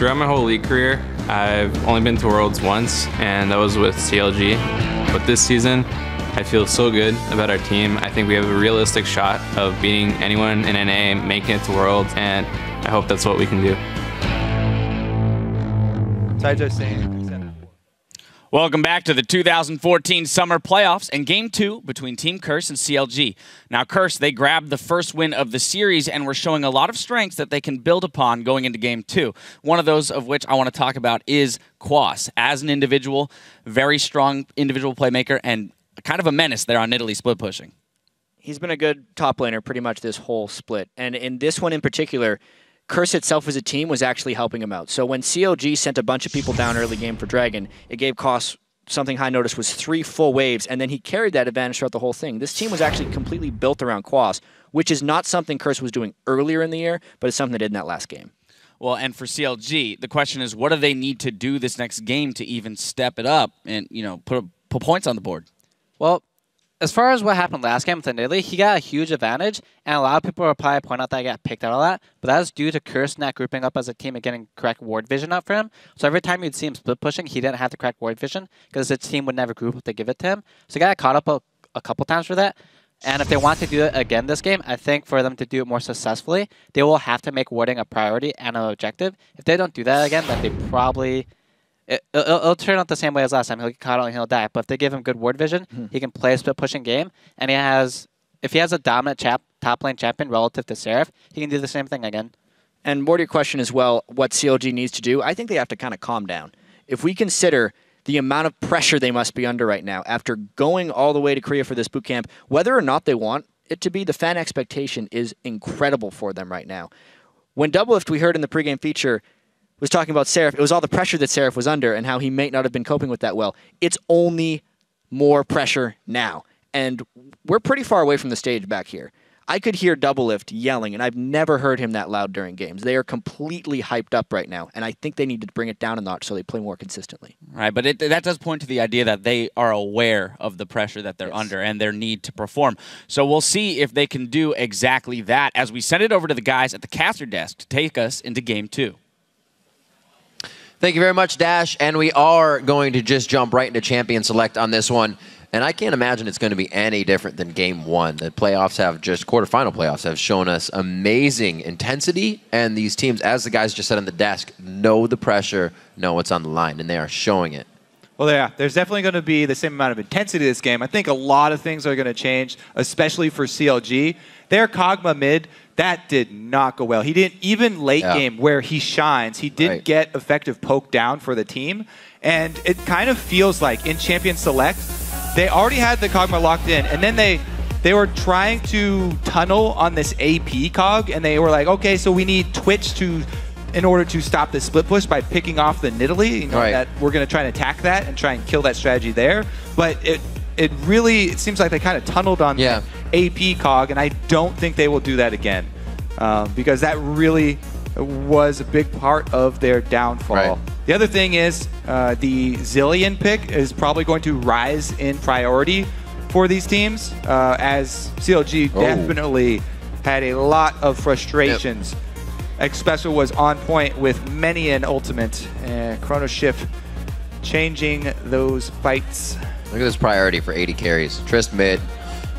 Throughout my whole league career, I've only been to Worlds once, and that was with CLG. But this season, I feel so good about our team. I think we have a realistic shot of beating anyone in NA, making it to Worlds, and I hope that's what we can do. Taito Welcome back to the 2014 Summer Playoffs and Game 2 between Team Curse and CLG. Now, Curse, they grabbed the first win of the series and were showing a lot of strengths that they can build upon going into Game 2. One of those of which I want to talk about is Quas. As an individual, very strong individual playmaker and kind of a menace there on Nidalee split pushing. He's been a good top laner pretty much this whole split. And in this one in particular, Curse itself as a team was actually helping him out. So when CLG sent a bunch of people down early game for Dragon, it gave Quas something high notice was three full waves, and then he carried that advantage throughout the whole thing. This team was actually completely built around Quas, which is not something Curse was doing earlier in the year, but it's something they did in that last game. Well, and for CLG, the question is, what do they need to do this next game to even step it up and you know put put points on the board? Well, as far as what happened last game with Nidalee, he got a huge advantage, and a lot of people will probably point out that he got picked out a lot, but that was due to Curse not grouping up as a team and getting correct ward vision up for him. So every time you'd see him split pushing, he didn't have the correct ward vision because his team would never group up to give it to him. So he got caught up a, a couple times for that. And if they want to do it again this game, I think for them to do it more successfully, they will have to make warding a priority and an objective. If they don't do that again, then they probably it, will it'll turn out the same way as last time. He'll get caught out and he'll die. But if they give him good ward vision, mm-hmm. he can play a split pushing game. And he has, if he has a dominant chap, top lane champion relative to Seraph, he can do the same thing again. And more to your question as well, what CLG needs to do, I think they have to kind of calm down. If we consider the amount of pressure they must be under right now after going all the way to Korea for this boot camp, whether or not they want it to be, the fan expectation is incredible for them right now. When Doublelift, we heard in the pregame feature, was talking about Seraph, it was all the pressure that Seraph was under and how he may not have been coping with that well. It's only more pressure now. And we're pretty far away from the stage back here. I could hear Doublelift yelling, and I've never heard him that loud during games. They are completely hyped up right now, and I think they need to bring it down a notch so they play more consistently. Right, but it, that does point to the idea that they are aware of the pressure that they're yes. under and their need to perform. So we'll see if they can do exactly that as we send it over to the guys at the caster desk to take us into game two. Thank you very much, Dash. And we are going to just jump right into Champion Select on this one. And I can't imagine it's going to be any different than game one. The playoffs have just, quarterfinal playoffs have shown us amazing intensity. And these teams, as the guys just said on the desk, know the pressure, know what's on the line, and they are showing it. Well, yeah, there's definitely going to be the same amount of intensity this game. I think a lot of things are going to change, especially for CLG. Their Kog'Maw mid that did not go well. He didn't even late yeah. game where he shines. He didn't right. get effective poke down for the team, and it kind of feels like in Champion Select, they already had the Kog'Maw locked in, and then they they were trying to tunnel on this AP Kog, and they were like, okay, so we need Twitch to in order to stop the split push by picking off the Nidalee. You know, right. that we're going to try and attack that and try and kill that strategy there. But it it really it seems like they kind of tunneled on yeah. AP Kog, and I don't think they will do that again um, because that really was a big part of their downfall. Right. The other thing is uh, the Zilean pick is probably going to rise in priority for these teams uh, as CLG oh. definitely had a lot of frustrations. Yep. Xpecial was on point with many an ultimate. and Chrono Shift changing those fights. Look at this priority for AD carries. Trist mid,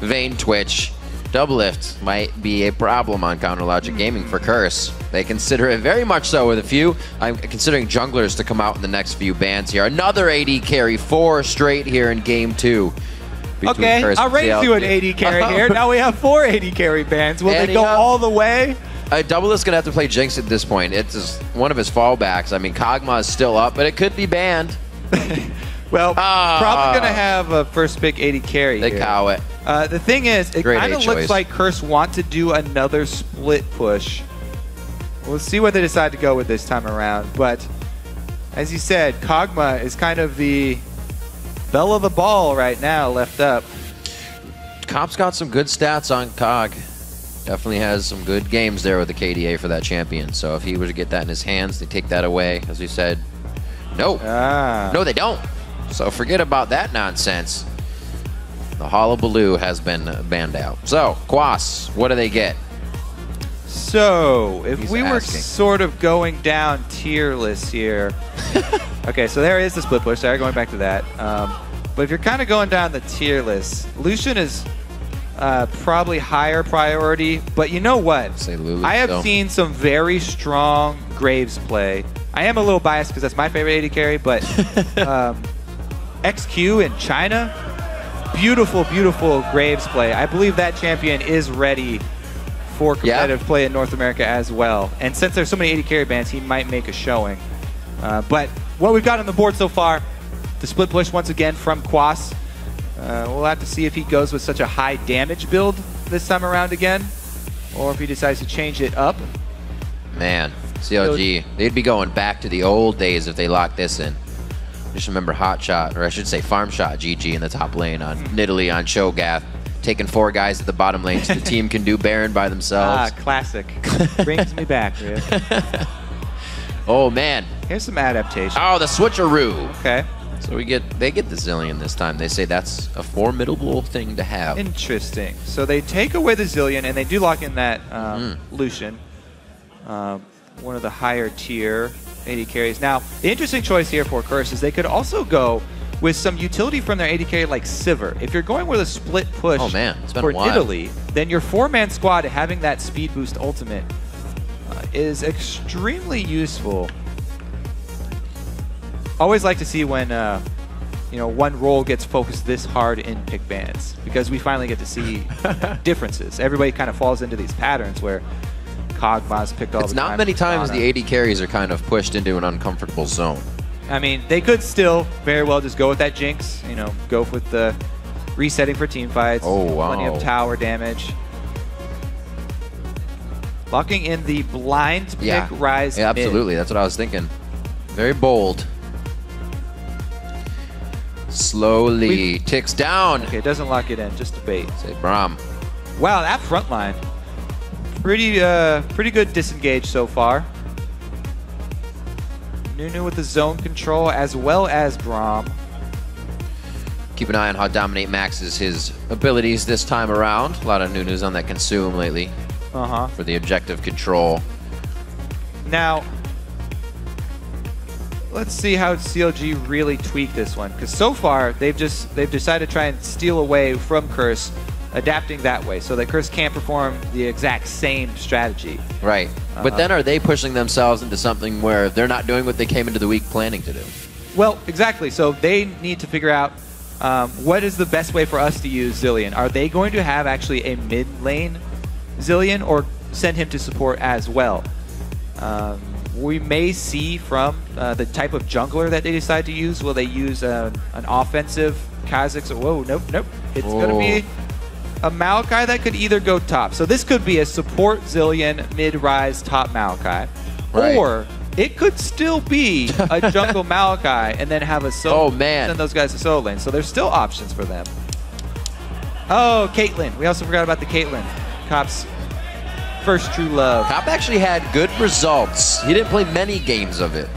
Vayne Twitch, Doublelift might be a problem on Counter Logic Gaming for Curse. They consider it very much so with a few. I'm considering junglers to come out in the next few bans here. Another AD carry, four straight here in game two. Okay, Curse I'll raise you an AD carry here. Now we have four AD carry bans. Will and they go all the way? Uh, Doublelift's going to have to play Jinx at this point. It's one of his fallbacks. I mean, Kog'Maw is still up, but it could be banned. well, uh, probably going to have a first pick AD carry They here. cow it. Uh, the thing is, it kind of looks like Curse want to do another split push. We'll see what they decide to go with this time around. But as you said, Kog'Maw is kind of the bell of the ball right now left up. Cop's got some good stats on Kog. Definitely has some good games there with the KDA for that champion. So if he were to get that in his hands, they take that away. As we said, no. Ah. No, they don't. So forget about that nonsense. The Hullabaloo has been banned out. So, Quas, what do they get? So, if He's we were sort of going down tier lists here. okay, so there is the split push. Sorry, going back to that. Um, but if you're kind of going down the tier list, Lucian is uh, probably higher priority. But you know what? Say Lulu I have seen some very strong Graves play. I am a little biased because that's my favorite AD carry, but um, XQ in China, beautiful, beautiful Graves play. I believe that champion is ready for Yeah. competitive play in North America as well. And since there's so many AD carry bans, he might make a showing. Uh, but what we've got on the board so far, the split push once again from Quas. Uh, we'll have to see if he goes with such a high damage build this time around again, or if he decides to change it up. Man, CLG, they'd be going back to the old days if they locked this in. Just remember Hot Shot, or I should say Farm Shot GG in the top lane on Nidalee on Shogath, taking four guys at the bottom lane so the team can do Baron by themselves. Ah, classic. Brings me back, Riv. oh man. Here's some adaptation. Oh, the switcheroo. Okay. So we get they get the Zilean this time. They say that's a formidable thing to have. Interesting. So they take away the Zilean and they do lock in that um, Mm-hmm. Lucian, um, one of the higher tier AD carries. Now, the interesting choice here for Curse is they could also go with some utility from their AD carry like Sivir. If you're going with a split push Oh, man. It's been for. Nidalee, then your four-man squad having that speed boost ultimate uh, is extremely useful. Always like to see when uh, you know one role gets focused this hard in pick bans because we finally get to see differences. Everybody kind of falls into these patterns where Kog'Maw's picked all It's not time. many times the AD carries are kind of pushed into an uncomfortable zone. I mean, they could still very well just go with that Jinx. You know, go with the resetting for team fights. Oh, Plenty of tower damage. Locking in the blind pick Yeah. Ryze. Yeah, mid. absolutely. That's what I was thinking. Very bold. Slowly We- ticks down. Okay, it doesn't lock it in, just a bait. Say Braum. Wow, that front line. Pretty uh pretty good disengage so far. Nunu with the zone control as well as Braum. Keep an eye on how Dominate maxes his abilities this time around. A lot of news on that consume lately Uh-huh. for the objective control. Now, let's see how CLG really tweak this one. Because so far, they've just they've decided to try and steal away from Curse, adapting that way, so that Curse can't perform the exact same strategy. Right. Uh-huh. But then are they pushing themselves into something where they're not doing what they came into the week planning to do? Well, exactly. So they need to figure out um, what is the best way for us to use Zilean. Are they going to have actually a mid lane Zilean or send him to support as well? Um, we may see from uh, the type of jungler that they decide to use. Will they use uh, an offensive Kha'Zix? Whoa, nope, nope. It's going to be a Maokai that could either go top. So this could be a support Zilean mid-Ryze top Maokai. Right. Or it could still be a jungle Maokai and then have a solo. Oh, man. Send those guys to solo lane. So there's still options for them. Oh, Caitlyn. We also forgot about the Caitlyn. Cop's first true love. Cop actually had good results. He didn't play many games of it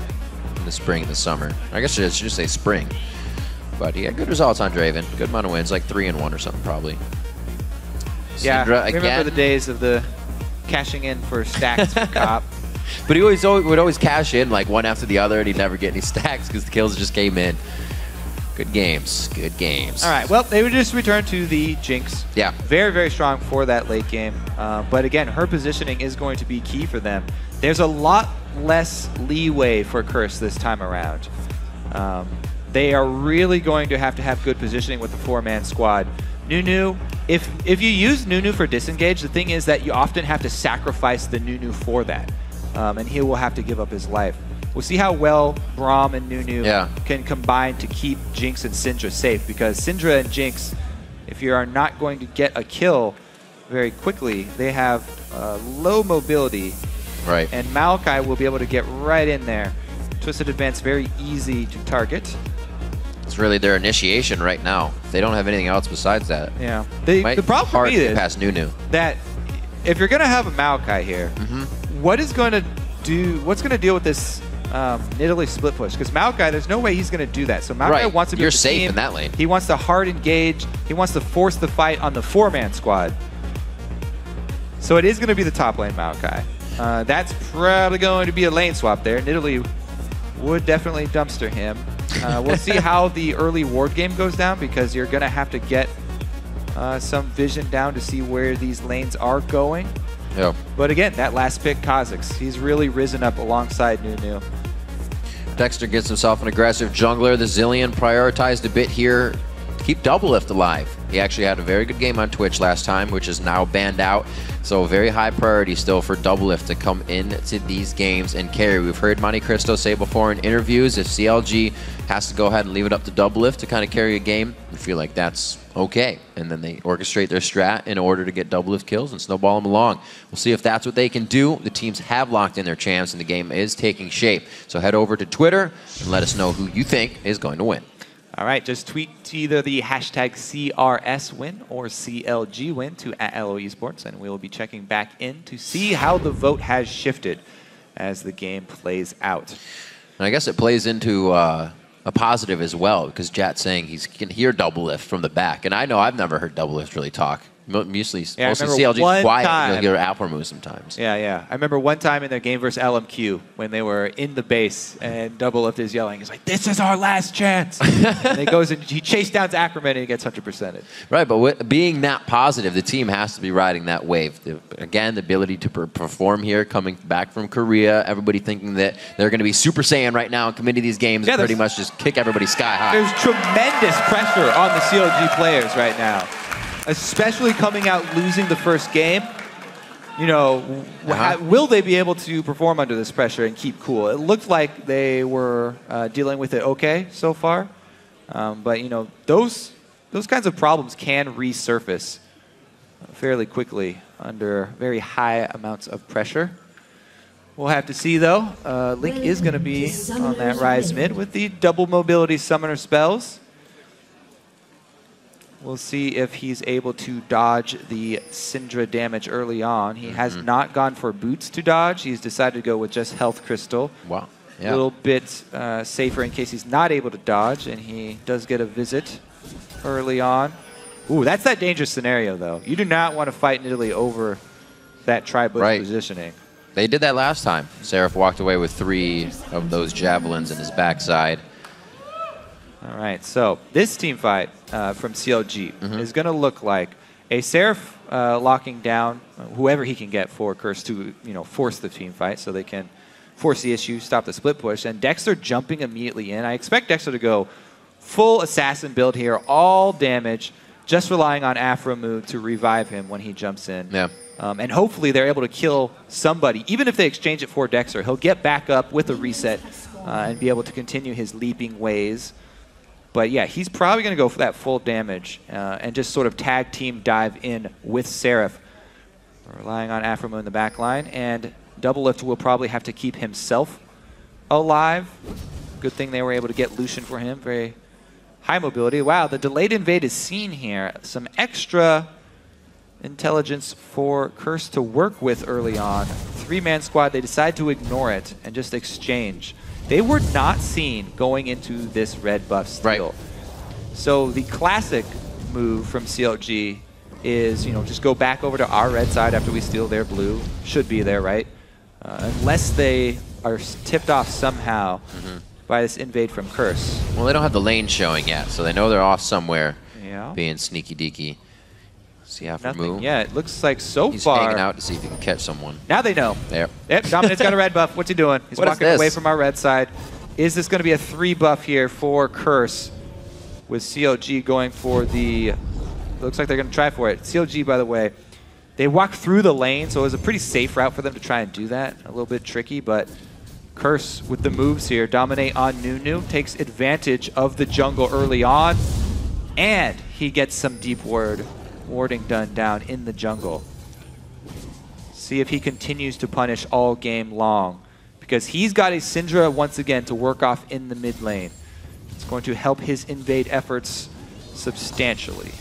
in the spring and the summer. I guess I should just say spring. But he had good results on Draven. Good amount of wins, like three and one or something probably. Yeah, Syndra remember the days of the cashing in for stacks for Cop. But he always, always would always cash in like one after the other, and he'd never get any stacks because the kills just came in. Good games. Good games. All right, well, they would just return to the Jinx. Yeah. Very, very strong for that late game. Uh, but again, her positioning is going to be key for them. There's a lot less leeway for Curse this time around. Um, they are really going to have to have good positioning with the four-man squad. Nunu, if if you use Nunu for disengage, the thing is that you often have to sacrifice the Nunu for that, um, and he will have to give up his life. We'll see how well Braum and Nunu Yeah. can combine to keep Jinx and Syndra safe because Syndra and Jinx, if you are not going to get a kill very quickly, they have uh, low mobility, Right. and Maokai will be able to get right in there. Twisted Advance very easy to target. It's really their initiation right now. They don't have anything else besides that. Yeah. The, Might the problem for me is past Nunu. that if you're going to have a Maokai here, Mm-hmm. what is going to do? What's going to deal with this um, Nidalee split push? Because Maokai, there's no way he's going to do that. So Maokai Right. wants to be You're safe team. in that lane. He wants to hard engage. He wants to force the fight on the four-man squad. So it is going to be the top lane Maokai. Uh, that's probably going to be a lane swap there. Nidalee would definitely dumpster him. Uh, we'll see how the early ward game goes down because you're going to have to get uh, some vision down to see where these lanes are going. Yeah. But again, that last pick, Kha'Zix, he's really risen up alongside Nunu. Dexter gets himself an aggressive jungler. The Zilean prioritized a bit here keep Doublelift alive. He actually had a very good game on Twitch last time, which is now banned out. So very high priority still for Doublelift to come into these games and carry. We've heard MonteCristo say before in interviews, if CLG has to go ahead and leave it up to Doublelift to kind of carry a game, we feel like that's okay. And then they orchestrate their strat in order to get Doublelift kills and snowball them along. We'll see if that's what they can do. The teams have locked in their champs and the game is taking shape. So head over to Twitter and let us know who you think is going to win. All right, just tweet either the hashtag CRS win or CLG win to at LO Esports, and we will be checking back in to see how the vote has shifted as the game plays out. And I guess it plays into uh, a positive as well because Jatt's saying he can hear Doublelift from the back, and I know I've never heard Doublelift really talk. Mostly, Yeah, I mostly CLG's quiet. time- You'll hear Aphromoo sometimes. Yeah, yeah. I remember one time in their game versus LMQ when they were in the base and Doublelift is yelling. He's like, "This is our last chance!" and he goes and he chased down to Ackerman and he gets hundred percented. Right, but with, being that positive, the team has to be riding that wave. The, again, the ability to per- perform here, coming back from Korea, everybody thinking that they're going to be Super Saiyan right now and come into these games Yeah, and pretty much just kick everybody sky high. There's tremendous pressure on the CLG players right now, especially coming out losing the first game. You know, Uh-huh. ha- will they be able to perform under this pressure and keep cool? It looked like they were uh, dealing with it okay so far, um, but you know those those kinds of problems can resurface fairly quickly under very high amounts of pressure. We'll have to see though. Uh, Link is going to be on that Ryze mid with the double mobility summoner spells. We'll see if he's able to dodge the Syndra damage early on. He has not gone for boots to dodge. He's decided to go with just health crystal. Wow. A Yeah. little bit uh, safer in case he's not able to dodge, and he does get a visit early on. Ooh, that's that dangerous scenario, though. You do not want to fight in Italy over that tri-bush Right. positioning. They did that last time. Seraph walked away with three of those javelins in his backside. All right, so this team fight uh, from CLG Mm-hmm. is going to look like a Seraph uh, locking down uh, whoever he can get for Curse to you know force the team fight, so they can force the issue, stop the split push, and Dexter jumping immediately in. I expect Dexter to go full assassin build here, all damage, just relying on Aphromoo to revive him when he jumps in. Yeah. Um, and hopefully they're able to kill somebody. Even if they exchange it for Dexter, he'll get back up with a reset uh, and be able to continue his leaping ways. But yeah, he's probably going to go for that full damage uh, and just sort of tag team dive in with Seraph, relying on Aphromoo in the back line. And Doublelift will probably have to keep himself alive. Good thing they were able to get Lucian for him. Very high mobility. Wow, the delayed invade is seen here. Some extra intelligence for Curse to work with early on. Three-man squad, they decide to ignore it and just exchange. They were not seen going into this red buff steal. Right. So the classic move from CLG is, you know, just go back over to our red side after we steal their blue. Should be there, right? Uh, unless they are tipped off somehow Mm-hmm. by this invade from Curse. Well, they don't have the lane showing yet, so they know they're off somewhere, Yeah. being sneaky deaky. See how Nothing move. yet. It looks like so far. He's far. hanging out to see if he can catch someone. Now they know. There. Yep, Dominate's got a red buff. What's he doing? He's What walking away from our red side. Is this going to be a three buff here for Curse? With CLG going for the. Looks like they're going to try for it. CLG, by the way, they walked through the lane, so it was a pretty safe route for them to try and do that. A little bit tricky, but Curse with the moves here. Dominate on Nunu. Takes advantage of the jungle early on. And he gets some deep ward warding done down in the jungle. See if he continues to punish all game long. Because he's got a Syndra once again to work off in the mid lane. It's going to help his invade efforts substantially.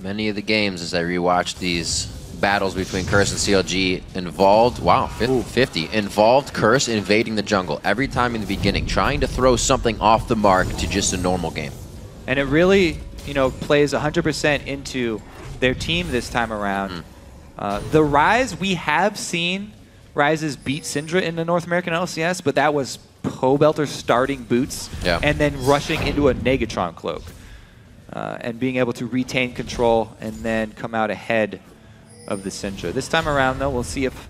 Many of the games, as I rewatch these battles between Curse and CLG, involved, wow, 50, 50, involved Curse invading the jungle every time in the beginning, trying to throw something off the mark to just a normal game. And it really, you know, plays 100% into their team this time around. Uh, the Ryze, we have seen Ryzes beat Syndra in the North American LCS, but that was Pobelter starting boots Yeah. and then rushing into a Negatron cloak. Uh, and being able to retain control and then come out ahead of the Syndra. This time around, though, we'll see if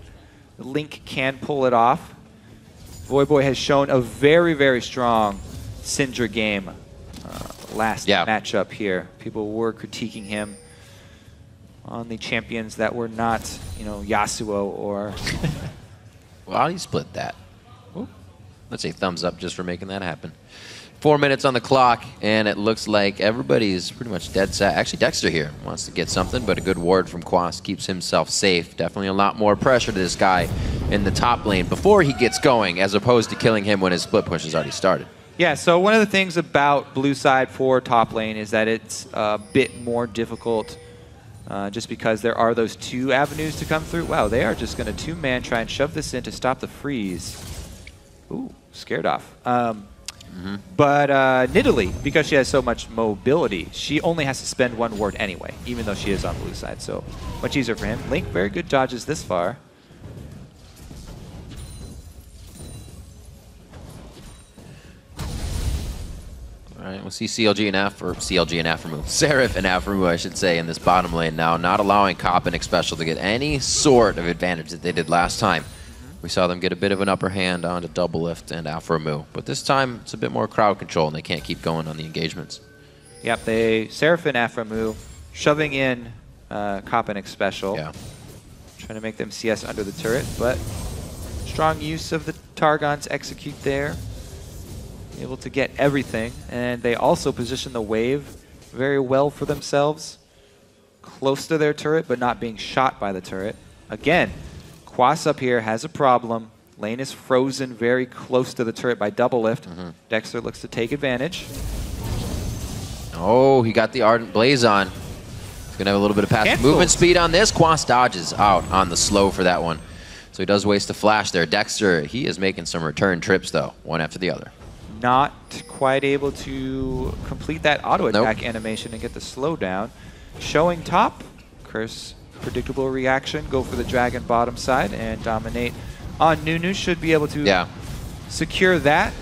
Link can pull it off. Voyboy has shown a very, very strong Syndra game last Yeah. matchup here. People were critiquing him on the champions that were not, you know, Yasuo or Well, how do you split that? Let's say thumbs up just for making that happen. Four minutes on the clock, and it looks like everybody's pretty much dead set. Actually, Dexter here wants to get something, but a good ward from Quas keeps himself safe. Definitely a lot more pressure to this guy in the top lane before he gets going, as opposed to killing him when his split push has already started. Yeah, so one of the things about blue side for top lane is that it's a bit more difficult uh, just because there are those two avenues to come through. Wow, they are just going to two-man try and shove this in to stop the freeze. Ooh, scared off. Um, But uh, Nidalee, because she has so much mobility, she only has to spend one ward anyway, even though she is on blue side. So much easier for him. Link, very good dodges this far. Right, we'll see CLG and F, or CLG and Aphromoo. Seraph and Aphromoo, I should say, in this bottom lane now, not allowing Cop and Xpecial to get any sort of advantage that they did last time. We saw them get a bit of an upper hand onto Doublelift and Aphromoo, but this time it's a bit more crowd control and they can't keep going on the engagements. Yep, they Seraphim Aphromoo shoving in uh, Koppenic special. Yeah. Trying to make them CS under the turret, but strong use of the Targons execute there. Able to get everything, and they also position the wave very well for themselves. Close to their turret, but not being shot by the turret. Again, Quas up here has a problem. Lane is frozen very close to the turret by Doublelift. Mm-hmm. Dexter looks to take advantage. Oh, he got the Ardent Blaze on. He's going to have a little bit of passive Cancelled. movement speed on this. Quas dodges out on the slow for that one. So he does waste a flash there. Dexter, he is making some return trips, though, one after the other. Not quite able to complete that auto attack animation and get the slowdown. Showing top, Curse, predictable reaction, go for the dragon bottom side and dominate on Nunu. Should be able to Yeah. secure that.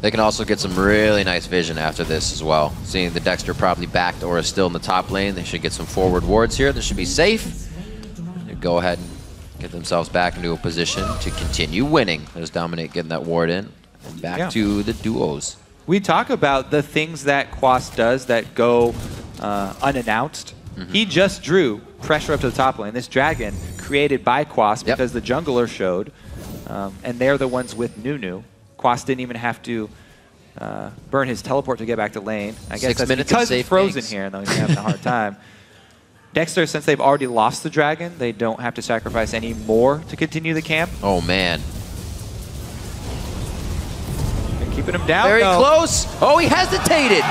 They can also get some really nice vision after this as well. Seeing the Dexter probably backed or is still in the top lane, they should get some forward wards here. They should be safe. They Go ahead and get themselves back into a position to continue winning. There's Dominate getting that ward in. And back Yeah. to the duos. We talk about the things that Quas does that go uh, unannounced. Mm-hmm. He just drew pressure up to the top lane. This dragon created by Quas Yep. because the jungler showed, um, and they're the ones with Nunu. Quas didn't even have to uh, burn his teleport to get back to lane. I guess Six that's because he's frozen ganks. here, and though he's having a hard time. Dexter, since they've already lost the dragon, they don't have to sacrifice any more to continue the camp. Oh, man. Keeping him down. Very close. Oh, he hesitated.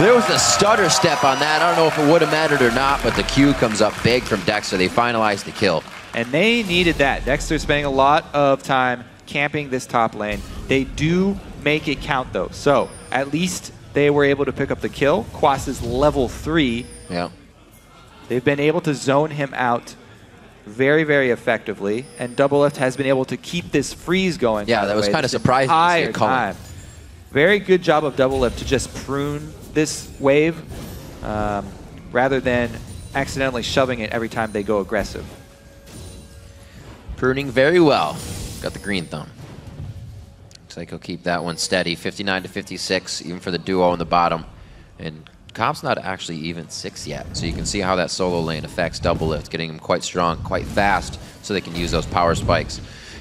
There was a stutter step on that. I don't know if it would have mattered or not, but the Q comes up big from Dexter. They finalize the kill. And they needed that. Dexter's spending a lot of time camping this top lane. They do make it count though. So at least they were able to pick up the kill. Quas is level three. Yeah. They've been able to zone him out very, very effectively. And Doublelift has been able to keep this freeze going. Yeah, that was way, kinda surprising to see it entire time. Very good job of Doublelift to just prune this wave um, rather than accidentally shoving it every time they go aggressive. Pruning very well. Got the green thumb. Looks like he'll keep that one steady. 59 to 56, even for the duo in the bottom. And Cop's not actually even six yet, so you can see how that solo lane affects Doublelift, getting him quite strong, quite fast, so they can use those power spikes.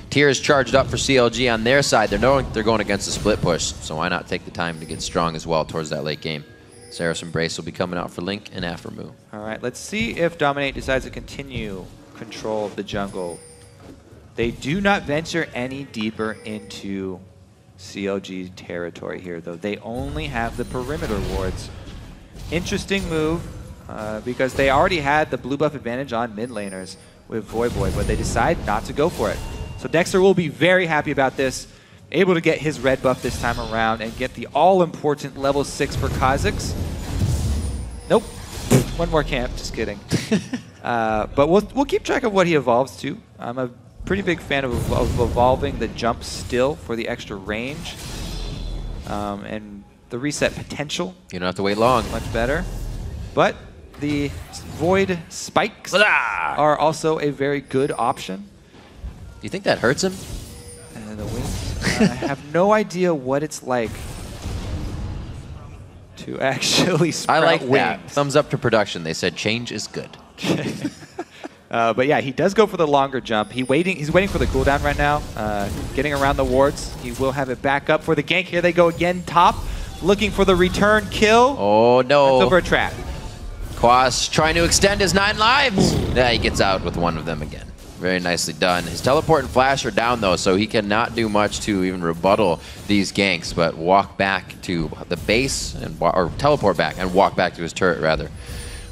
Tears charged up for CLG on their side. They're knowing they're going against a split push, so why not take the time to get strong as well towards that late game? Seraph's Embrace will be coming out for Link and Aphromoo. All right, let's see if Dominate decides to continue control of the jungle. They do not venture any deeper into CLG territory here, though. They only have the perimeter wards. Interesting move, uh, because they already had the blue buff advantage on mid laners with Voyboy, but they decide not to go for it. So Dexter will be very happy about this, able to get his red buff this time around and get the all-important level 6 for Kha'Zix. Nope. one more camp. Just kidding. uh, but we'll we'll keep track of what he evolves to. I'm a pretty big fan of, of evolving the jump still for the extra range um, and the reset potential. You don't have to wait long. Much better. But the void spikes are also a very good option. Do you think that hurts him? And the wings. I have no idea what it's like to actually I like wings. that. Thumbs up to production. They said change is good. Uh, but yeah, he does go for the longer jump. He waiting. He's waiting for the cooldown right now. Uh, getting around the wards. He will have it back up for the gank. Here they go again. Top, looking for the return kill. Oh no. over a trap. Quas trying to extend his nine lives. Yeah, he gets out with one of them again. Very nicely done. His teleport and flash are down though, so he cannot do much to even rebuttal these ganks, but walk back to the base and or teleport back and walk back to his turret rather.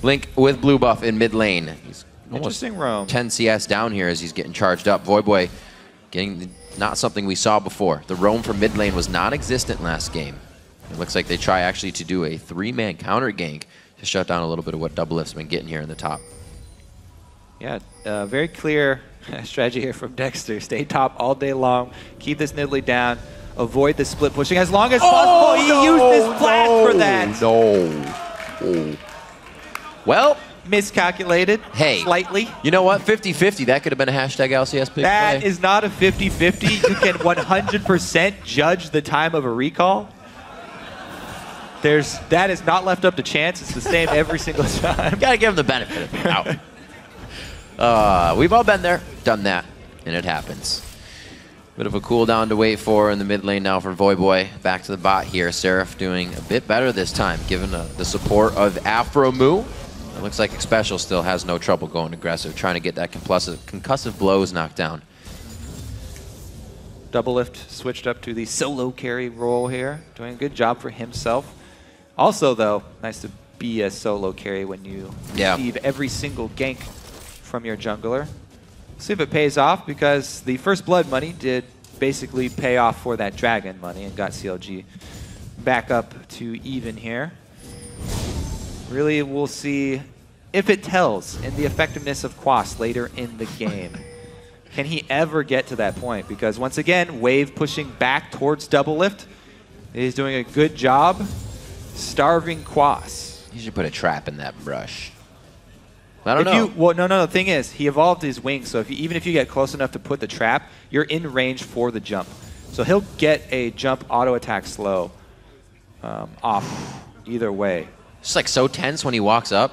Link with blue buff in mid lane. He's Interesting roam. 10 CS down here as he's getting charged up. Voyboy getting the, not something we saw before. The roam from mid lane was non-existent last game. It looks like they try actually to do a three-man counter gank to shut down a little bit of what Doublelift's been getting here in the top. Yeah, uh, very clear strategy here from Dexter. Stay top all day long. Keep this Nidalee down. Avoid the split pushing as long as possible. He used his flash for that. No. Oh. Well, Miscalculated. Hey. Slightly. you know what? 50-50. That could have been a hashtag LCS pick That play. is not a 50-50. You can 100% judge the time of a recall. There's that is not left up to chance. It's the same every single time. Gotta give him the benefit of the doubt. Uh, we've all been there, done that, and it happens. Bit of a cooldown to wait for in the mid lane now for Voyboy. Back to the bot here. Seraph doing a bit better this time, given uh, the support of Aphromoo. It looks like Xpecial still has no trouble going aggressive, trying to get that concussive, concussive blows knocked down. Doublelift switched up to the solo carry role here. Doing a good job for himself. Also, though, nice to be a solo carry when you Yeah. receive every single gank from your jungler. See if it pays off because the first blood money did basically pay off for that dragon money and got CLG back up to even here. Really, we'll see if it tells in the effectiveness of Quas later in the game. Can he ever get to that point? Because once again, Wave pushing back towards Doublelift. He's doing a good job starving Quas. You should put a trap in that brush. I don't If know. you well, no, no. The thing is, he evolved his wings, so if you, even if you get close enough to put the trap, you're in range for the jump. So he'll get a jump auto attack slow um, off either way. It's like so tense when he walks up.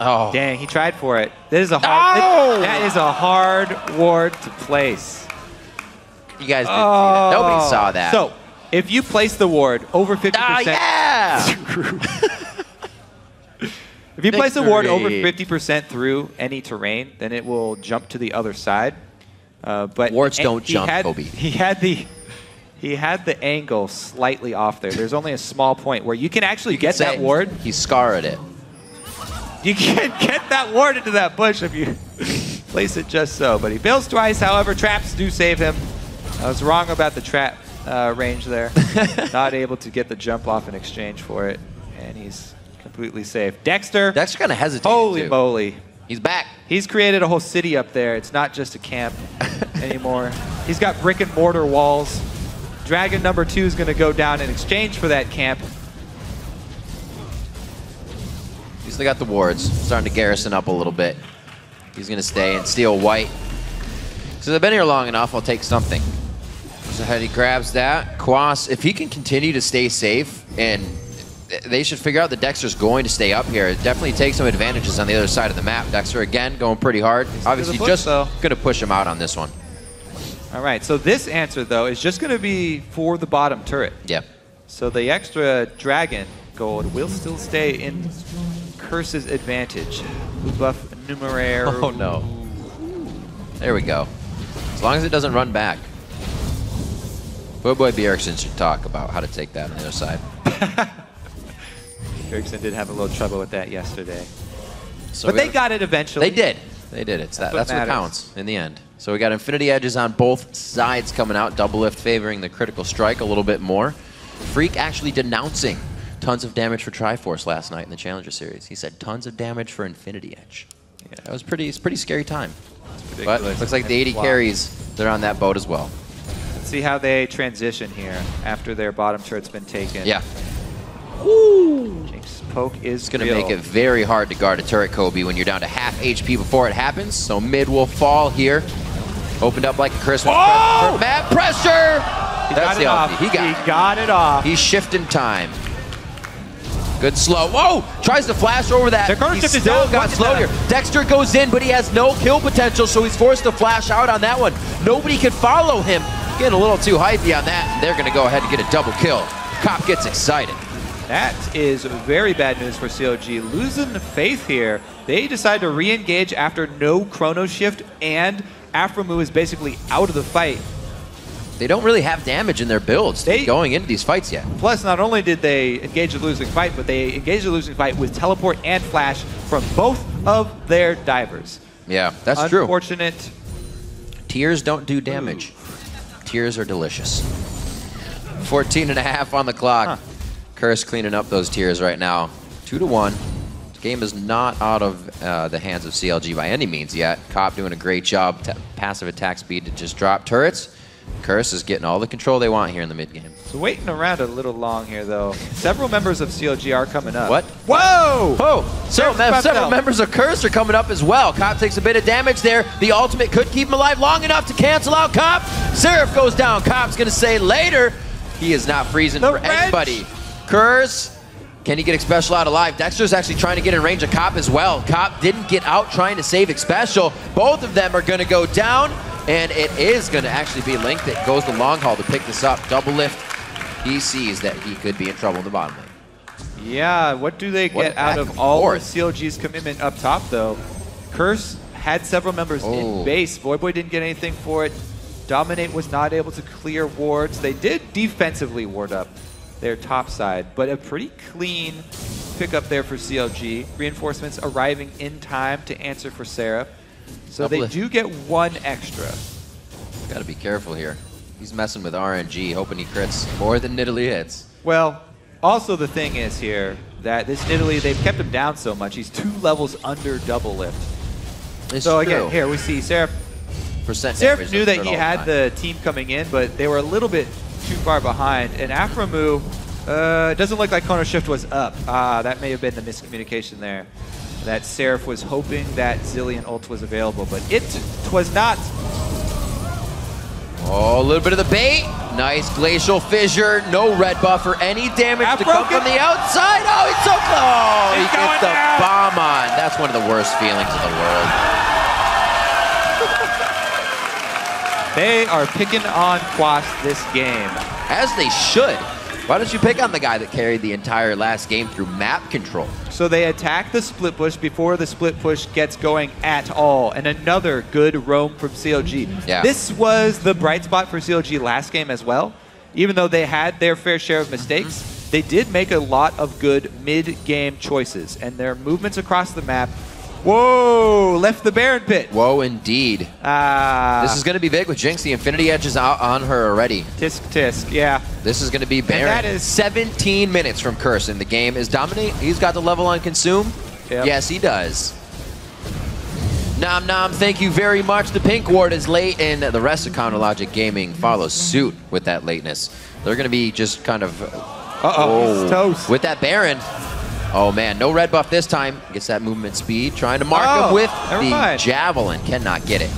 Oh, Dang, he tried for it. This is a hard. that is a hard ward to place. you guys didn't see that. Nobody saw that. So, if you place the ward over 50%, ah, yeah! if you place a ward over 50% through any terrain, then it will jump to the other side. Uh, but Wards don't jump, had, Kobe. He had the he had the angle slightly off there. There's only a small point where you can actually get that ward. He scarred it. You can get that ward into that bush if you place it just so. But he fails twice. However, traps do save him. I was wrong about the trap uh, range there. Not able to get the jump off in exchange for it. Completely safe. Dexter, Dexter kind of hesitated. holy too. moly. He's back. He's created a whole city up there. It's not just a camp anymore. He's got brick and mortar walls. Dragon number two is going to go down in exchange for that camp. He's still got the wards. Starting to garrison up a little bit. He's going to stay and steal white. Since I've been here long enough, I'll take something. So he grabs that. Quas, if he can continue to stay safe, and they should figure out that Dexter's going to stay up here. Definitely take some advantages on the other side of the map. Dexter, again, going pretty hard. Obviously, push, just though. going to push him out on this one. All right, so this answer, though, is just going to be for the bottom turret. Yep. So the extra dragon gold will still stay in Curse's advantage. Blue buff numeraire. Oh, no. There we go. As long as it doesn't run back. Voyboy Bjergsen should talk about how to take that on the other side. Erickson did have a little trouble with that yesterday. So but they got it eventually. They did. They did. It's that. That's what That's what counts in the end. So we got Infinity Edges on both sides coming out. Doublelift favoring the critical strike a little bit more. Freak actually denouncing tons of damage for Triforce last night in the Challenger Series. He said tons of damage for Infinity Edge. Yeah. That was pretty. It's pretty scary time. But looks like the AD carries, they're on that boat as well. Let's see how they transition here after their bottom turret's been taken. Yeah. Jinx poke is going to make it very hard to guard a turret, Kobe, when you're down to half HP before it happens. So mid will fall here. Opened up like a Christmas oh! curse. Whoa! Mad pressure! He That's got the it off. He got he it. got it off. He's shifting time. Good slow. Whoa! Tries to flash over that. The corner He shift is still down. got Look at slowed that. here. Dexter goes in, but he has no kill potential, so he's forced to flash out on that one. Nobody can follow him. Getting a little too hypey on that. They're going to go ahead and get a double kill. Cop gets excited. That is very bad news for CLG. Losing faith here. They decide to re-engage after no chrono shift, and Aphromoo is basically out of the fight. They don't really have damage in their builds They- going into these fights yet. Plus, not only did they engage the losing fight, but they engaged the losing fight with teleport and flash from both of their divers. Yeah, that's true. Unfortunate. Tears don't do damage. Tears are delicious. 14 and a half on the clock. Huh. Curse cleaning up those tiers right now. Two to one. The game is not out of uh, the hands of CLG by any means yet. Cop doing a great job. T- passive attack speed to just drop turrets. Curse is getting all the control they want here in the mid game. So waiting around a little long here, though. Several members of CLG are coming up. What? Whoa! Oh, so There's mem- Buffalo. several members of Curse are coming up as well. Cop takes a bit of damage there. The ultimate could keep him alive long enough to cancel out Cop. Seraph goes down. Cop's going to say later. He is not freezing The for wrench. anybody. Curse, can he get Xpecial out alive? Dexter's actually trying to get in range of Cop as well. Cop didn't get out trying to save Xpecial. Both of them are going to go down, and it is going to actually be Link that goes the long haul to pick this up. Doublelift. He sees that he could be in trouble in the bottom lane. Yeah, what do they What get out of all of. CLG's commitment up top, though? Curse had several members Oh. in base. Voyboy didn't get anything for it. Dominate was not able to clear wards. They did defensively ward up their top side, but a pretty clean pickup there for CLG. Reinforcements arriving in time to answer for Seraph. So they do get one extra. Got to be careful here. He's messing with RNG, hoping he crits more than Nidalee hits. Well, also the thing is here that this Nidalee, they've kept him down so much. He's two levels under Doublelift. It's So true. again, here we see Seraph. Percent Seraph knew that he had time. the team coming in, but they were a little bit too far behind. And Aphromoo, uh, it doesn't look like Chrono Shift was up. Ah, that may have been the miscommunication there. That Seraph was hoping that Zilean ult was available, but it was not. Oh, a little bit of the bait. Nice glacial fissure. No red buff or any damage Half to come from the outside. Oh, he's so close. He's he gets the down. bomb on. That's one of the worst feelings in the world. They are picking on Quas this game. As they should. Why don't you pick on the guy that carried the entire last game through map control? So they attack the split push before the split push gets going at all. And another good roam from CLG. Yeah. This was the bright spot for CLG last game as well. Even though they had their fair share of mistakes, mm-hmm. they did make a lot of good mid-game choices. And their movements across the map, whoa, left the Baron pit. Whoa, indeed. Ah, This is going to be big with Jinx. The Infinity Edge is out on her already. tisk tisk, yeah. This is going to be Baron. that is- 17 minutes from Curse in the game. Is Dominate? He's got the level on Consume? Yep. Yes, he does. Nom Nom, thank you very much. The Pink Ward is late, and the rest of Counter Logic Gaming follows suit with that lateness. They're going to be just kind of Uh-oh, toast. with that Baron. Oh man, no red buff this time. Gets that movement speed. Trying to mark Oh, him with the mind. javelin. Cannot get it.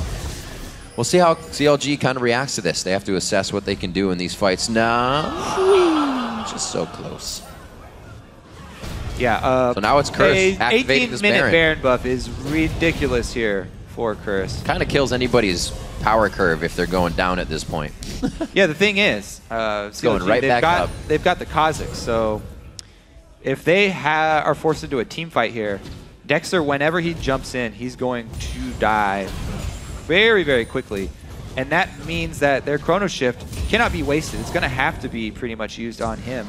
We'll see how CLG kind of reacts to this. They have to assess what they can do in these fights. Now, just so close. Yeah. Uh, So now it's Curse a activating 18 this minute Baron. Baron buff is ridiculous here for Curse. Kind of kills anybody's power curve if they're going down at this point. Yeah, the thing is, uh, going right they've back got, up. They've got the Kha'Zix, so if they are forced into a team fight here, Dexter, whenever he jumps in, he's going to die very, very quickly. And that means that their Chrono Shift cannot be wasted. It's going to have to be pretty much used on him.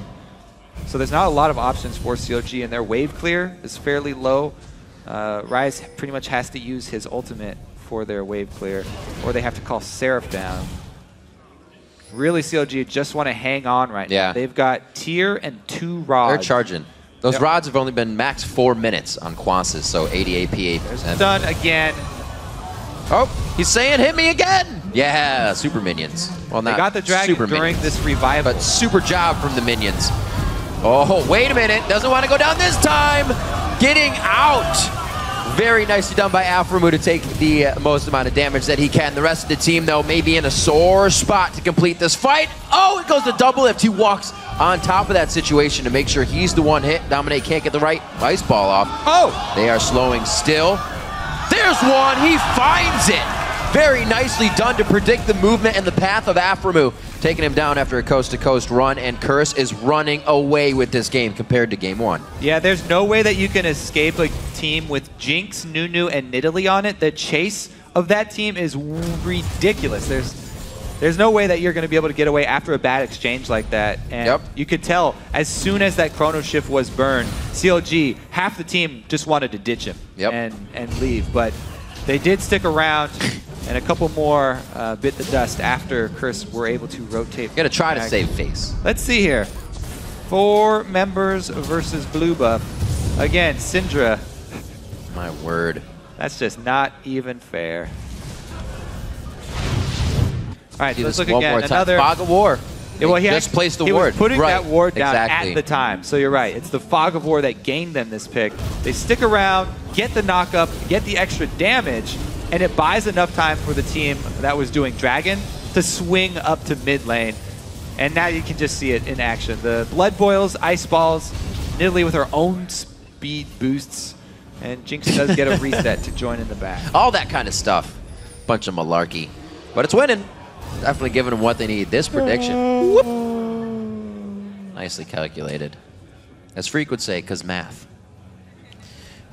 So there's not a lot of options for COG, and their wave clear is fairly low. Uh, Ryze pretty much has to use his ultimate for their wave clear, or they have to call Seraph down. Really, CLG just want to hang on right Yeah. now. They've got tier and two rods. They're charging. Those Yep. rods have only been max four minutes on Quasses, so 80 AP. And- Done again. oh, he's saying, hit me again! Yeah, super minions. Well, They got the dragon during minions, this revival. but super job from the minions. Oh, wait a minute. Doesn't want to go down this time. Getting out. Very nicely done by Aphromoo to take the uh, most amount of damage that he can. The rest of the team, though, may be in a sore spot to complete this fight. Oh, it goes to Doublelift. He walks on top of that situation to make sure he's the one hit. Dominate can't get the right ice ball off. oh, They are slowing still. There's one. He finds it. Very nicely done to predict the movement and the path of Aphromoo. Taking him down after a coast-to-coast run, and Curse is running away with this game compared to game one. yeah. There's no way that you can escape a team with Jinx, Nunu, and Nidalee on it. The chase of that team is ridiculous. There's there's no way that you're going to be able to get away after a bad exchange like that. And Yep. you could tell as soon as that chrono shift was burned, CLG, half the team just wanted to ditch him Yep. and, and leave. But they did stick around, and a couple more uh, bit the dust after Curse were able to rotate. Gonna try to save face. Let's see here. Four members versus Blue Buff. Again, Syndra. My word. That's just not even fair. All right, let's look again. Another. Fog of War. Yeah, well, he just act- placed the he ward. was putting right. that ward down exactly. at the time. So you're right. It's the fog of war that gained them this pick. They stick around, get the knockup, get the extra damage, and it buys enough time for the team that was doing dragon to swing up to mid lane. And now you can just see it in action. The blood boils, ice balls, Nidalee with her own speed boosts, and Jinx does get a reset to join in the back. All that kind of stuff. Bunch of malarkey. But it's winning. Definitely giving them what they need. This prediction. Whoop. Nicely calculated. As Freak would say, because math.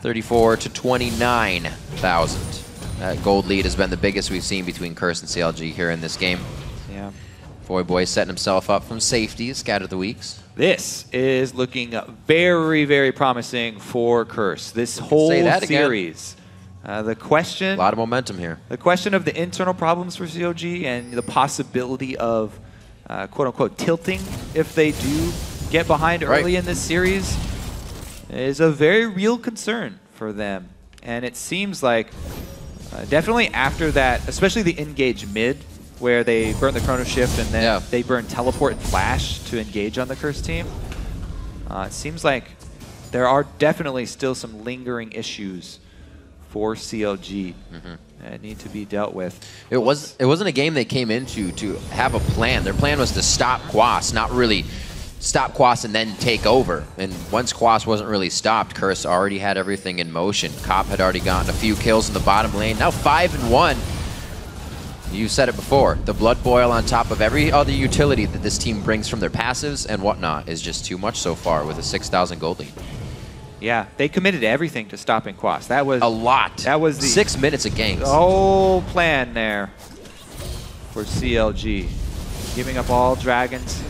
34 to 29,000. That gold lead has been the biggest we've seen between Curse and CLG here in this game. Yeah. Voyboy setting himself up from safety, scattered the weeks. This is looking very, very promising for Curse. This whole that again. series. Uh, the question, A lot of momentum here. the question of the internal problems for COG and the possibility of uh, "quote unquote" tilting if they do get behind Right. early in this series is a very real concern for them. And it seems like uh, definitely after that, especially the engage mid, where they burn the chrono shift and then Yeah. they burn teleport and flash to engage on the curse team. Uh, it seems like there are definitely still some lingering issues for CLG that need to be dealt with. It was it wasn't a game they came into to have a plan. Their plan was to stop Quas, not really stop Quas and then take over. And once Quas wasn't really stopped, Curse already had everything in motion. Cop had already gotten a few kills in the bottom lane. Now five and one. You said it before. The blood boil on top of every other utility that this team brings from their passives and whatnot is just too much so far with a 6,000 gold lead. Yeah, they committed everything to stopping Quas. That was A lot. That was the- six minutes of the whole plan there for CLG. Giving up all dragons.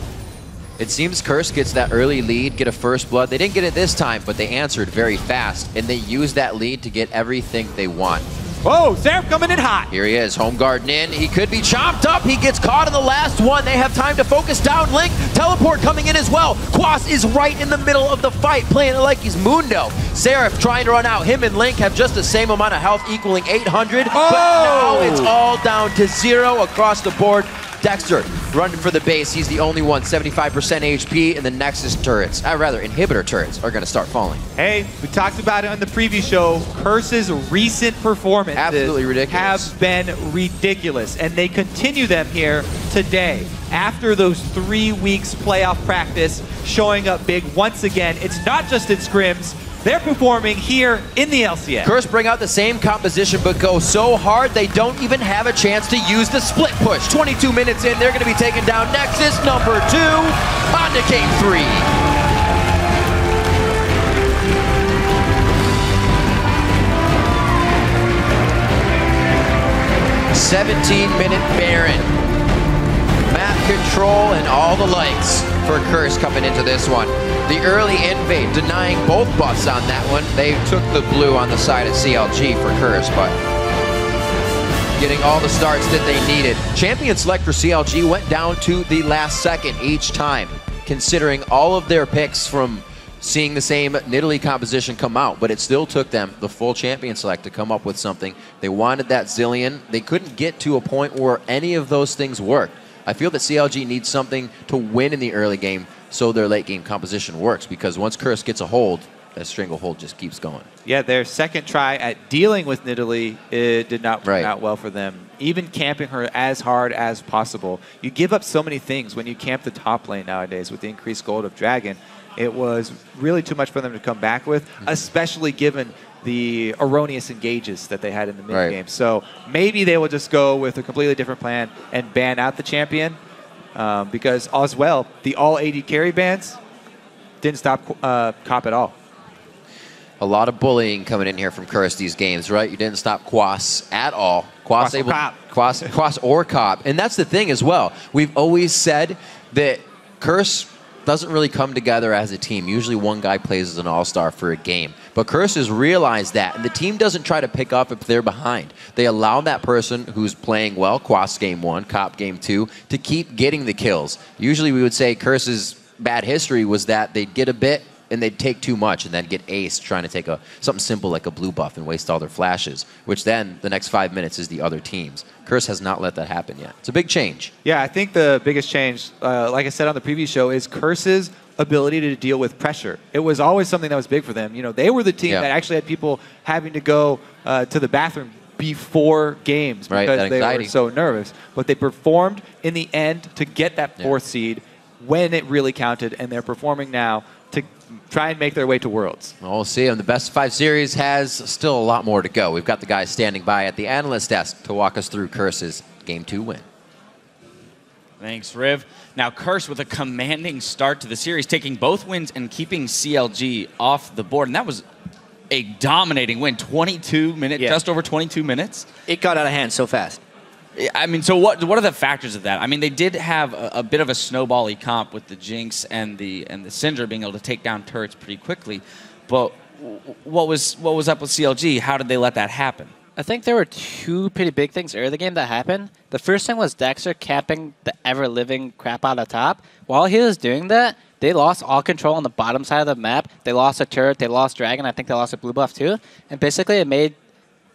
It seems Curse gets that early lead, get a first blood. They didn't get it this time, but they answered very fast, and they used that lead to get everything they want. Whoa, Seraph coming in hot. Here he is, home garden in. He could be chopped up. He gets caught in the last one. They have time to focus down Link. Teleport coming in as well. Quas is right in the middle of the fight, playing it like he's Mundo. Seraph trying to run out. Him and Link have just the same amount of health, equaling 800. But oh! now it's all down to zero across the board. Dexter running for the base. He's the only one, 75% HP, and the Nexus turrets, uh, rather, inhibitor turrets, are going to start falling. Hey, we talked about it on the preview show. Curse's recent performances Absolutely ridiculous. have been ridiculous, and they continue them here today. After those three weeks playoff practice, showing up big once again. It's not just in scrims; they're performing here in the LCS. Curse bring out the same composition, but go so hard they don't even have a chance to use the split push. 22 minutes in, they're going to be taking down Nexus number two on to game three. Seventeen-minute Baron. Control and all the likes for Curse coming into this one. The early invade denying both buffs on that one. They took the blue on the side of CLG for Curse, but getting all the starts that they needed. Champion select for CLG went down to the last second each time, considering all of their picks from seeing the same Nidalee composition come out, but it still took them the full champion select to come up with something. They wanted that Zilean. They couldn't get to a point where any of those things worked. I feel that CLG needs something to win in the early game so their late game composition works because once Curse gets a hold, that stranglehold just keeps going. Yeah, their second try at dealing with Nidalee it did not work Right. out well for them. Even camping her as hard as possible. You give up so many things when you camp the top lane nowadays with the increased gold of Dragon. It was really too much for them to come back with, Mm-hmm. especially given the erroneous engages that they had in the mid Right. game. So maybe they will just go with a completely different plan and ban out the champion. Um, because as well, the all AD carry bans didn't stop uh, Cop at all. A lot of bullying coming in here from Curse these games, right? You didn't stop Quas at all. Quas, Quas or able, Cop. Quas, Quas or Cop. And that's the thing as well. We've always said that Curse doesn't really come together as a team. Usually one guy plays as an all-star for a game. But Curse has realized that, and the team doesn't try to pick up if they're behind. They allow that person who's playing well, Quas game one, Cop game two, to keep getting the kills. Usually we would say Curse's bad history was that they'd get a bit and they'd take too much and then get ace trying to take a something simple like a blue buff and waste all their flashes, which then the next five minutes is the other team's. Curse has not let that happen yet. It's a big change. Yeah, I think the biggest change, uh, like I said on the previous show, is Curse's ability to deal with pressure. It was always something that was big for them. You know, they were the team Yeah. that actually had people having to go uh, to the bathroom before games because that they were so nervous. But they performed in the end to get that Yeah. fourth seed when it really counted, and they're performing now to try and make their way to Worlds. Well, We'll see. And the best five series has still a lot more to go. We've got the guys standing by at the analyst desk to walk us through Curse's game two win. Thanks, Riv. Now, Curse with a commanding start to the series, taking both wins and keeping CLG off the board. And that was a dominating win 22 minutes, Yeah. just over 22 minutes. It got out of hand so fast. I mean, so what? What are the factors of that? I mean, they did have a, a bit of a snowbally comp with the Jinx and the and the Syndra being able to take down turrets pretty quickly, but what was what was up with CLG? How did they let that happen? I think there were two pretty big things early game that happened. The first thing was Dexter camping the ever living crap out of top. While he was doing that, they lost all control on the bottom side of the map. They lost a turret, they lost Dragon, I think they lost a blue buff too. And basically it made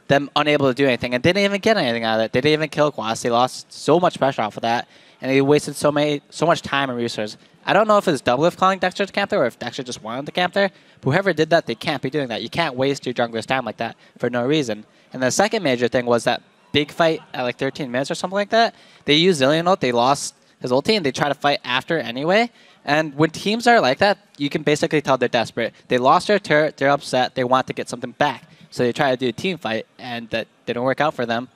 them unable to do anything and didn't even get anything out of it. They didn't even kill Quas. They lost so much pressure off of that. And they wasted so many so much time and resources. I don't know if it's Doublelift calling Dexter to camp there or if Dexter just wanted to camp there. But whoever did that, they can't be doing that. You can't waste your jungler's time like that for no reason. And the second major thing was that big fight at like 13 minutes or something like that. They used Zilean ult, they lost his ulti, and they try to fight after anyway. And when teams are like that, you can basically tell they're desperate. They lost their turret, they're upset, they want to get something back. So they try to do a team fight, and that didn't work out for them.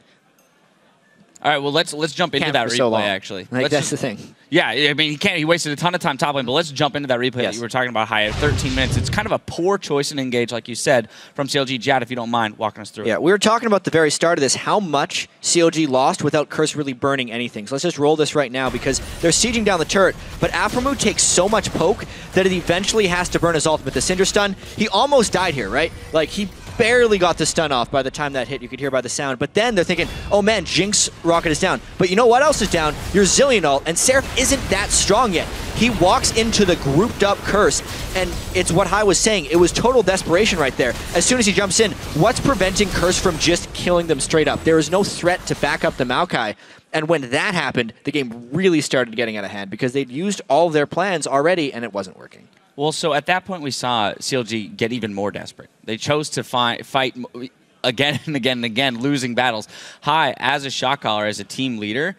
All right, well let's let's jump into that replay so actually. Like, that's just- the thing. Yeah, I mean he can't. He wasted a ton of time top lane, but let's jump into that replay that you were talking about. High at 13 minutes. It's kind of a poor choice in engage, like you said, from CLG. Jatt, if you don't mind walking us through. Yeah, it. we were talking about the very start of this, how much CLG lost without Curse really burning anything. So let's just roll this right now because they're sieging down the turret, but Aphromoo takes so much poke that it eventually has to burn his ultimate. The Syndra stun, he almost died here, right? Like, he barely got the stun off by the time that hit. You could hear by the sound. But then they're thinking, oh man, Jinx rocket is down. But you know what else is down? Your Zilean ult, and Seraph isn't that strong yet. He walks into the grouped up curse, and it's what Hai was saying. It was total desperation right there. As soon as he jumps in, what's preventing Curse from just killing them straight up? There is no threat to back up the Maokai. And when that happened, the game really started getting out of hand because they'd used all their plans already and it wasn't working. Well, so at that point, we saw CLG get even more desperate. They chose to fi- fight again and again and again, losing battles. Hai, as a shot caller, as a team leader,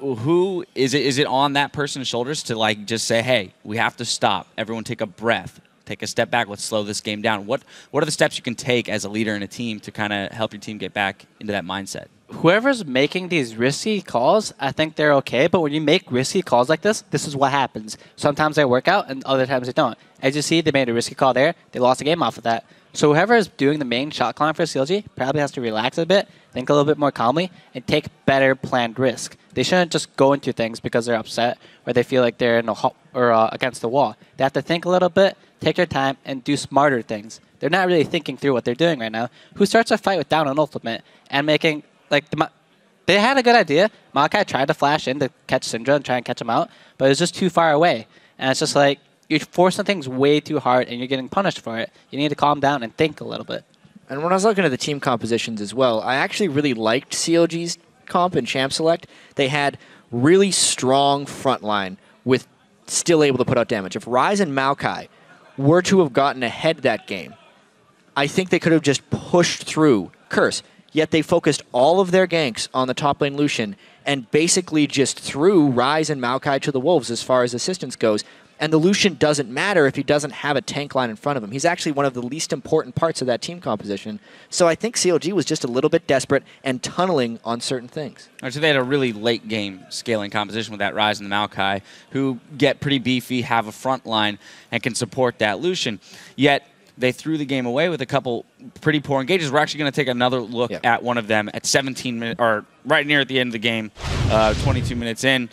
who is it? Is it on that person's shoulders to like just say, "Hey, we have to stop. Everyone, take a breath." Take a step back. Let's slow this game down. What What are the steps you can take as a leader in a team to kind of help your team get back into that mindset? Whoever's making these risky calls, I think they're okay. But when you make risky calls like this, this is what happens. Sometimes they work out, and other times they don't. As you see, they made a risky call there. They lost the game off of that. So whoever is doing the main shot calling for CLG probably has to relax a bit, think a little bit more calmly, and take better planned risk. They shouldn't just go into things because they're upset or they feel like they're in a or uh, against the wall. They have to think a little bit, take their time, and do smarter things. They're not really thinking through what they're doing right now. Who starts a fight with down on ultimate and making like the, they had a good idea. Maokai tried to flash in to catch Syndra and try and catch him out, but it was just too far away. And it's just like you're forcing things way too hard and you're getting punished for it. You need to calm down and think a little bit. And when I was looking at the team compositions as well, I actually really liked CLG's comp and Champ Select. They had really strong front line with still able to put out damage. If Ryze and Maokai were to have gotten ahead that game, I think they could have just pushed through Curse. Yet they focused all of their ganks on the top lane Lucian and basically just threw Ryze and Maokai to the Wolves as far as assistance goes. And the Lucian doesn't matter if he doesn't have a tank line in front of him. He's actually one of the least important parts of that team composition. So I think CLG was just a little bit desperate and tunneling on certain things. Right, so they had a really late game scaling composition with that Ryze and the Maokai, who get pretty beefy, have a front line, and can support that Lucian. Yet they threw the game away with a couple pretty poor engages. We're actually going to take another look Yeah. at one of them at 17 minutes, or right near at the end of the game, uh, 22 minutes in.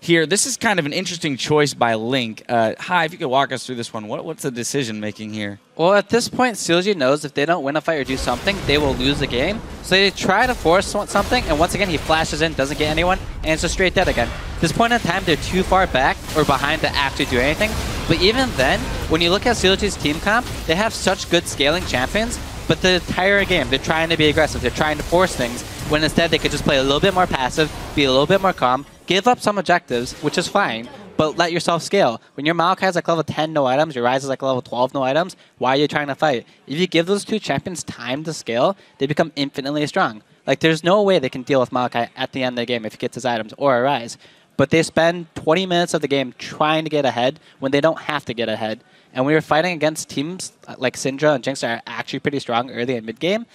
Here, this is kind of an interesting choice by Link. Uh, Hai, if you could walk us through this one, what, what's the decision making here? Well, at this point, CLG knows if they don't win a fight or do something, they will lose the game. So they try to force something, and once again, he flashes in, doesn't get anyone, and it's a straight dead again. This point in time, they're too far back or behind to actually do anything. But even then, when you look at CLG's team comp, they have such good scaling champions, but the entire game, they're trying to be aggressive. They're trying to force things, when instead they could just play a little bit more passive, be a little bit more calm, give up some objectives, which is fine, but let yourself scale. When your Maokai is like level 10 no items, your Ryze is like level 12 no items, why are you trying to fight? If you give those two champions time to scale, they become infinitely strong. Like there's no way they can deal with Maokai at the end of the game if he gets his items or a Ryze. But they spend 20 minutes of the game trying to get ahead when they don't have to get ahead. And we were fighting against teams uh, like Syndra and Jinx that are actually pretty strong early and mid game.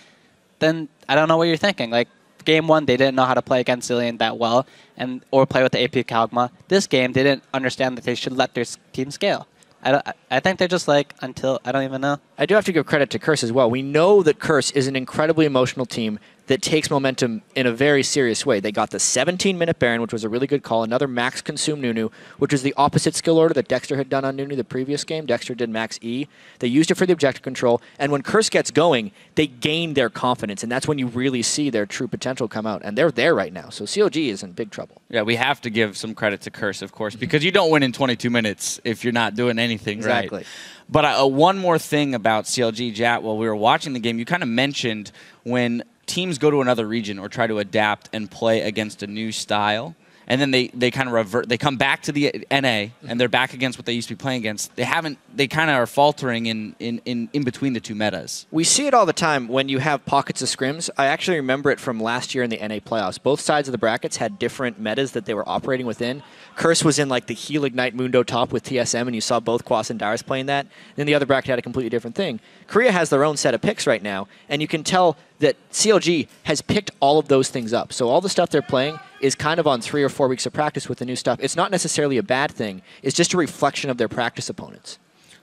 Then I don't know what you're thinking. Like game one, they didn't know how to play against Zilean that well, and or play with the AP Kog'Maw. This game, they didn't understand that they should let their team scale. I- I think they're just like until I don't even know. I do have to give credit to Curse as well. We know that Curse is an incredibly emotional team that takes momentum in a very serious way. They got the 17 minute Baron, which was a really good call. Another max consume Nunu, which was the opposite skill order that Dexter had done on Nunu the previous game. Dexter did max E. They used it for the objective control. And when Curse gets going, they gain their confidence. And that's when you really see their true potential come out. And they're there right now. So CLG is in big trouble. Yeah, we have to give some credit to Curse, of course, because you don't win in 22 minutes if you're not doing anything Exactly. right. But uh, one more thing about CLG, Jatt, while we were watching the game, you kind of mentioned when teams go to another region or try to adapt and play against a new style, and then they, they kind of revert, they come back to the NA and they're back against what they used to be playing against. They haven't, they kind of are faltering in, in, in, in between the two metas. We see it all the time when you have pockets of scrims. I actually remember it from last year in the NA playoffs. Both sides of the brackets had different metas that they were operating within. Curse was in like the Heal Ignite Mundo top with TSM, and you saw both Quas and Darius playing that. Then the other bracket had a completely different thing. Korea has their own set of picks right now, and you can tell that CLG has picked all of those things up. So all the stuff they're playing is kind of on three or four weeks of practice with the new stuff. It's not necessarily a bad thing. It's just a reflection of their practice opponents.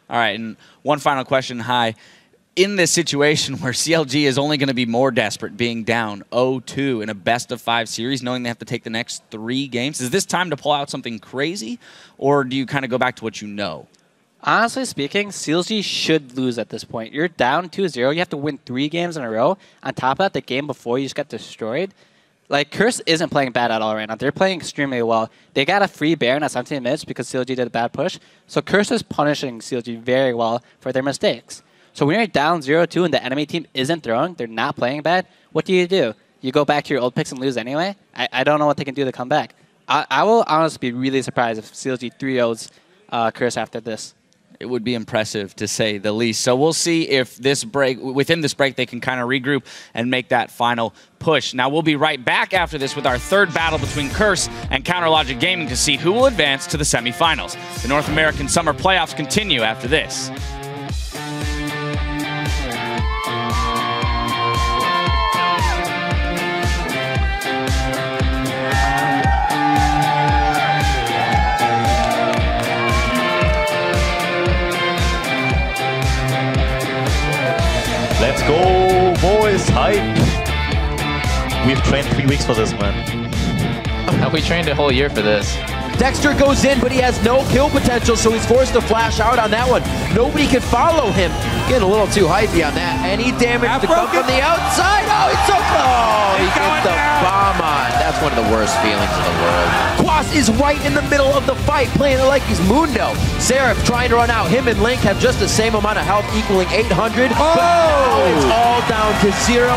All right, and one final question, Hai. In this situation where CLG is only going to be more desperate, being down 0-2 in a best of five series, knowing they have to take the next three games, is this time to pull out something crazy, or do you kind of go back to what you know? Honestly speaking, CLG should lose at this point. You're down 2-0. You have to win three games in a row. On top of that, the game before you just got destroyed. Like, Curse isn't playing bad at all right now. They're playing extremely well. They got a free Baron at 17 minutes because CLG did a bad push. So Curse is punishing CLG very well for their mistakes. So when you're down 0-2 and the enemy team isn't throwing, they're not playing bad, what do you do? You go back to your old picks and lose anyway? I, I don't know what they can do to come back. I, I will honestly be really surprised if CLG 3-0s uh, Curse after this. It would be impressive to say the least. So we'll see if this break, within this break, they can kind of regroup and make that final push. Now we'll be right back after this with our third battle between Curse and Counterlogic Gaming to see who will advance to the semifinals. The North American Summer Playoffs continue after this. Hype! We've trained three weeks for this, man. we trained a whole year for this. Dexter goes in, but he has no kill potential, so he's forced to flash out on that one. Nobody can follow him. Getting a little too hypey on that. Any damage to come from the outside? Oh, it's so close. He gets the bomb on. That's one of the worst feelings in the world. Quas is right in the middle of the fight, playing it like he's Mundo. Seraph trying to run out. Him and Link have just the same amount of health, equaling 800. Oh! But now it's all down to zero.